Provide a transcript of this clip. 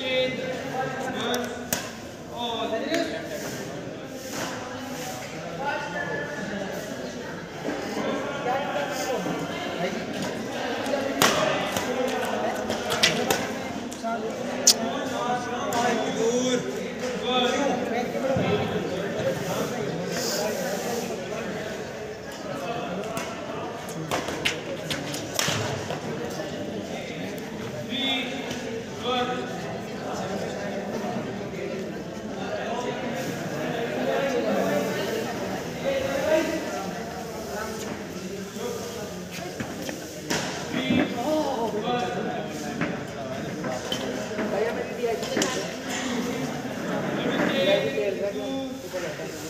Christian, Mann. Oh,